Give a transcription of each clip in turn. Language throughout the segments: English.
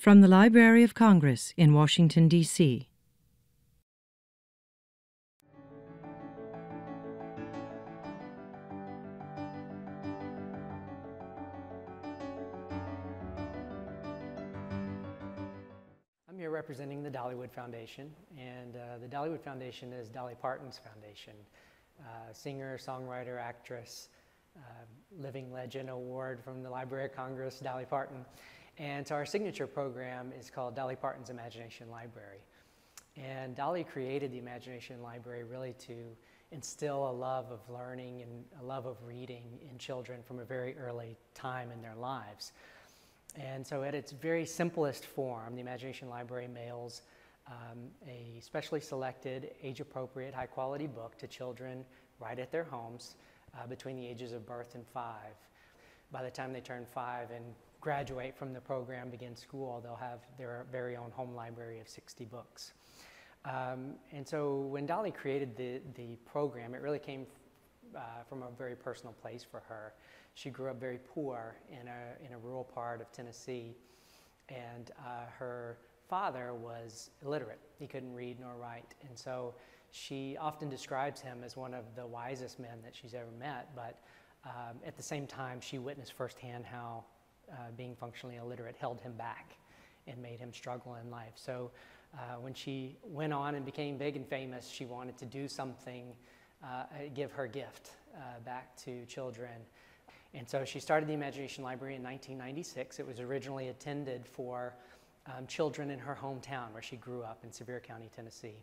From the Library of Congress in Washington, D.C. I'm here representing the Dollywood Foundation, and uh, the Dollywood Foundation is Dolly Parton's foundation. Uh, singer, songwriter, actress, uh, Living Legend Award from the Library of Congress, Dolly Parton. And so our signature program is called Dolly Parton's Imagination Library. And Dolly created the Imagination Library really to instill a love of learning and a love of reading in children from a very early time in their lives. And so, at its very simplest form, the Imagination Library mails um, a specially selected, age appropriate, high quality book to children right at their homes uh, between the ages of birth and five. By the time they turn five and graduate from the program, begin school, they'll have their very own home library of 60 books. Um, and so, when Dolly created the, the program, it really came uh, from a very personal place for her. She grew up very poor in a, in a rural part of Tennessee, and uh, her father was illiterate. He couldn't read nor write. And so she often describes him as one of the wisest men that she's ever met, but um, at the same time, she witnessed firsthand how uh, being functionally illiterate held him back and made him struggle in life. So uh, when she went on and became big and famous, she wanted to do something, uh, give her gift uh, back to children. And so she started the Imagination Library in 1996. It was originally intended for um, children in her hometown where she grew up in Sevier County, Tennessee.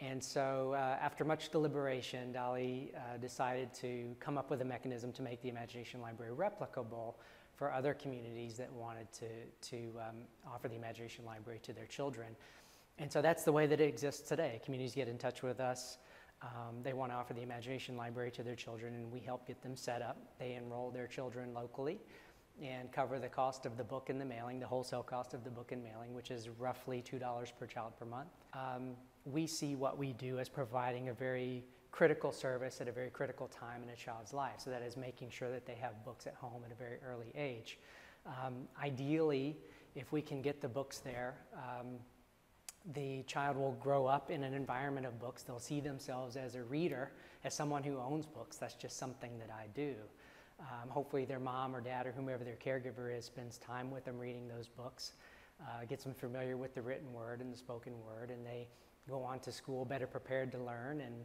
And so, uh, after much deliberation, Dolly uh, decided to come up with a mechanism to make the Imagination Library replicable for other communities that wanted to, to um, offer the Imagination Library to their children. And so, that's the way that it exists today. Communities get in touch with us. Um, they want to offer the Imagination Library to their children, and we help get them set up. They enroll their children locally and cover the cost of the book and the mailing, the wholesale cost of the book and mailing, which is roughly $2 per child per month. Um, we see what we do as providing a very critical service at a very critical time in a child's life. So that is making sure that they have books at home at a very early age. Um, ideally, if we can get the books there, um, the child will grow up in an environment of books. They'll see themselves as a reader, as someone who owns books. That's just something that I do. Um, hopefully, their mom or dad or whomever their caregiver is spends time with them reading those books, uh, gets them familiar with the written word and the spoken word, and they go on to school better prepared to learn and,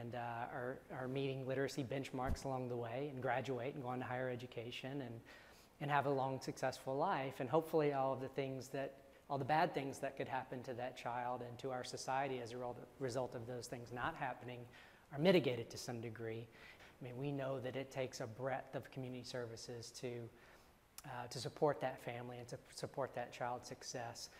and uh, are, are meeting literacy benchmarks along the way and graduate and go on to higher education and, and have a long, successful life. And hopefully, all of the things that all the bad things that could happen to that child and to our society as a result of those things not happening are mitigated to some degree. I mean, we know that it takes a breadth of community services to, uh, to support that family and to support that child's success.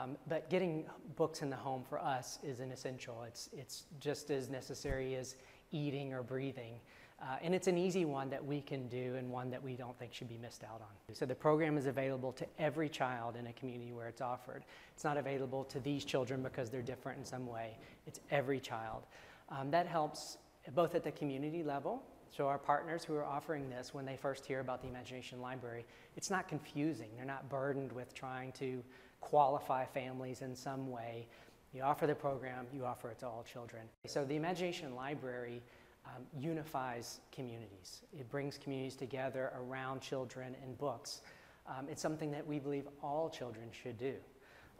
Um, but getting books in the home for us is an essential. It's, it's just as necessary as eating or breathing. Uh, and it's an easy one that we can do and one that we don't think should be missed out on. So the program is available to every child in a community where it's offered. It's not available to these children because they're different in some way. It's every child. Um, that helps both at the community level. So our partners who are offering this, when they first hear about the Imagination Library, it's not confusing. They're not burdened with trying to qualify families in some way. You offer the program, you offer it to all children. So the Imagination Library um, unifies communities. It brings communities together around children and books. Um, it's something that we believe all children should do,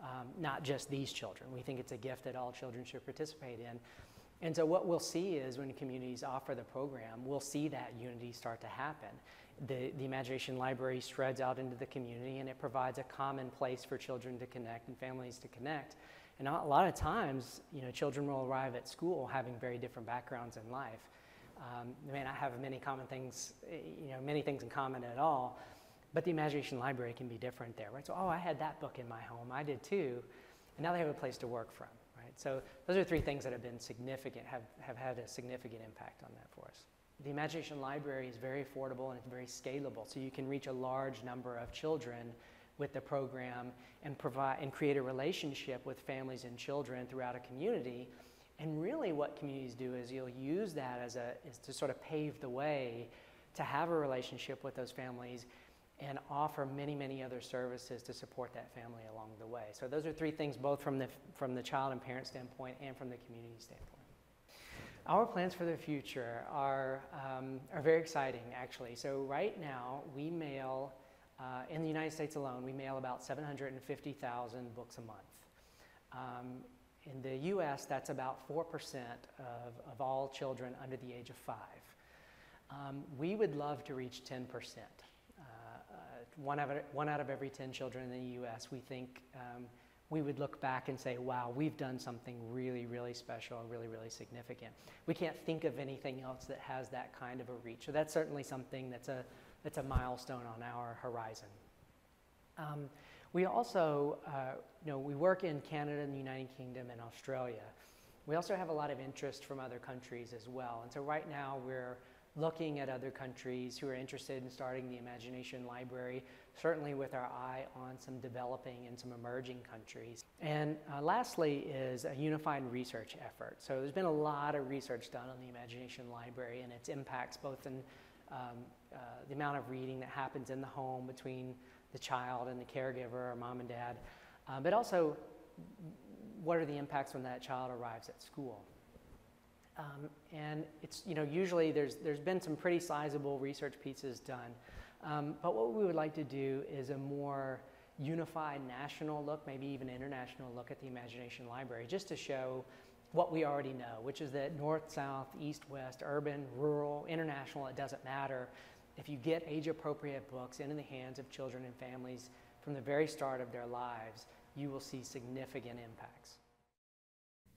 um, not just these children. We think it's a gift that all children should participate in. And so, what we'll see is when communities offer the program, we'll see that unity start to happen. The, the Imagination Library spreads out into the community and it provides a common place for children to connect and families to connect. And a lot of times, you know, children will arrive at school having very different backgrounds in life. Um, they may not have many common things, you know, many things in common at all, but the Imagination Library can be different there, right? So, oh, I had that book in my home, I did too, and now they have a place to work from. Right? So those are three things that have been significant, have, have had a significant impact on that for us. The Imagination Library is very affordable and it's very scalable, so you can reach a large number of children with the program and provide and create a relationship with families and children throughout a community. And really, what communities do is you'll use that as a is to sort of pave the way to have a relationship with those families and offer many, many other services to support that family along the way. So those are three things both from the, from the child and parent standpoint and from the community standpoint. Our plans for the future are, um, are very exciting, actually. So right now, we mail, uh, in the United States alone, we mail about 750,000 books a month. Um, in the US, that's about 4% of, of all children under the age of five. Um, we would love to reach 10%. One, out of, one out of every 10 children in the US, we think um, we would look back and say, wow, we've done something really, really special really, really significant. We can't think of anything else that has that kind of a reach. So that's certainly something that's a, that's a milestone on our horizon. Um, we also, uh, you know, we work in Canada and the United Kingdom and Australia. We also have a lot of interest from other countries as well. And so right now we're looking at other countries who are interested in starting the Imagination Library, certainly with our eye on some developing and some emerging countries. And uh, lastly is a unified research effort. So there's been a lot of research done on the Imagination Library and its impacts both in um, uh, the amount of reading that happens in the home between the child and the caregiver or mom and dad, uh, but also what are the impacts when that child arrives at school. Um, and it's, you know, usually there's, there's been some pretty sizable research pieces done. Um, but what we would like to do is a more unified national look, maybe even international look at the Imagination Library, just to show what we already know, which is that north, south, east, west, urban, rural, international, it doesn't matter. If you get age appropriate books into the hands of children and families from the very start of their lives, you will see significant impacts.